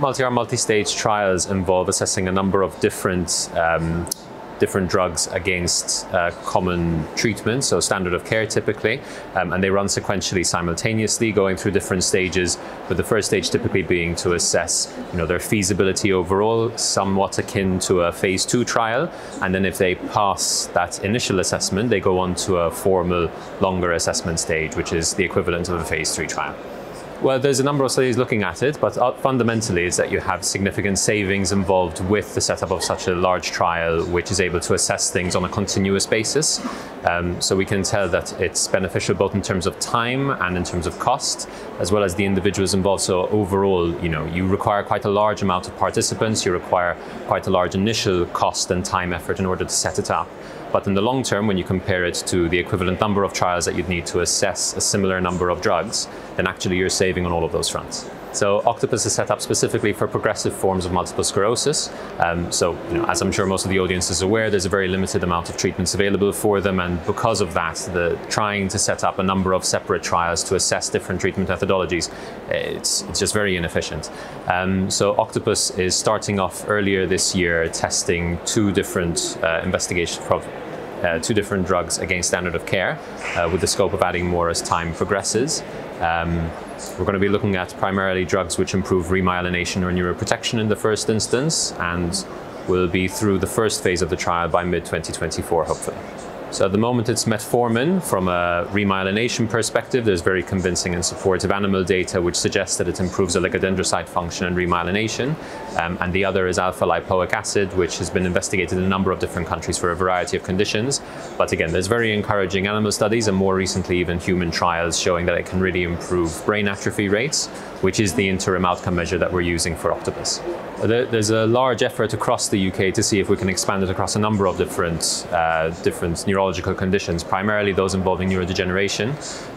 multi-arm, multi-stage trials involve assessing a number of different um, different drugs against uh, common treatments, so standard of care typically, um, and they run sequentially simultaneously, going through different stages. With the first stage typically being to assess, you know, their feasibility overall, somewhat akin to a phase two trial, and then if they pass that initial assessment, they go on to a formal, longer assessment stage, which is the equivalent of a phase three trial. Well, there's a number of studies looking at it, but uh, fundamentally is that you have significant savings involved with the setup of such a large trial, which is able to assess things on a continuous basis. Um, so we can tell that it's beneficial both in terms of time and in terms of cost, as well as the individuals involved. So overall, you know, you require quite a large amount of participants, you require quite a large initial cost and time effort in order to set it up. But in the long term, when you compare it to the equivalent number of trials that you'd need to assess a similar number of drugs, then actually you're saving on all of those fronts. So Octopus is set up specifically for progressive forms of multiple sclerosis. Um, so, you know, as I'm sure most of the audience is aware, there's a very limited amount of treatments available for them, and because of that, the trying to set up a number of separate trials to assess different treatment methodologies, it's, it's just very inefficient. Um, so Octopus is starting off earlier this year testing two different uh, investigation two different drugs against standard of care uh, with the scope of adding more as time progresses. Um, we're going to be looking at primarily drugs which improve remyelination or neuroprotection in the first instance and will be through the first phase of the trial by mid 2024, hopefully. So at the moment it's metformin. From a remyelination perspective, there's very convincing and supportive animal data which suggests that it improves oligodendrocyte function and remyelination. Um, and the other is alpha lipoic acid, which has been investigated in a number of different countries for a variety of conditions. But again, there's very encouraging animal studies and more recently even human trials showing that it can really improve brain atrophy rates, which is the interim outcome measure that we're using for Octopus. There's a large effort across the UK to see if we can expand it across a number of different, uh, different neurological conditions, primarily those involving neurodegeneration.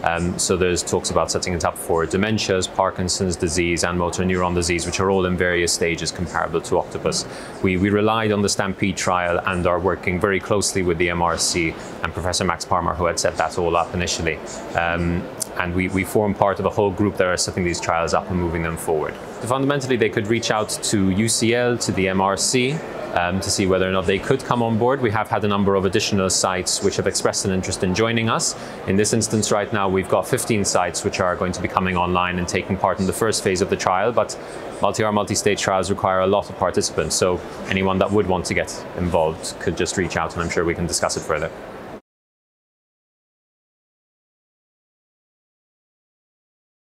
Um, so there's talks about setting it up for dementias, Parkinson's disease, and motor neuron disease, which are all in various stages comparable to Octopus. We, we relied on the STAMPEDE trial and are working very closely with the MRC and Professor Max Parmar, who had set that all up initially. Um, and we, we form part of a whole group that are setting these trials up and moving them forward. So fundamentally, they could reach out to UCL, to the MRC, um, to see whether or not they could come on board. We have had a number of additional sites which have expressed an interest in joining us. In this instance right now, we've got 15 sites which are going to be coming online and taking part in the first phase of the trial, but multi-arm, multi-stage trials require a lot of participants, so anyone that would want to get involved could just reach out and I'm sure we can discuss it further.